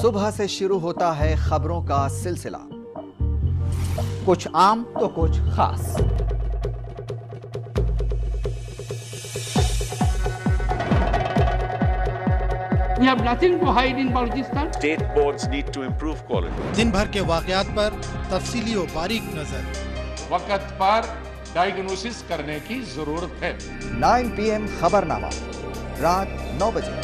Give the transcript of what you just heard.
सुबह से शुरू होता है खबरों का सिलसिला। कुछ आम तो कुछ खास। We have nothing to hide in Balochistan. State boards need to improve quality. दिन भर के वाकयात पर तफसीली और बारीक नज़र। वक्त पर डायग्नोसिस करने की ज़रूरत है। 9 पीएम खबरनामा रात 9 बजे।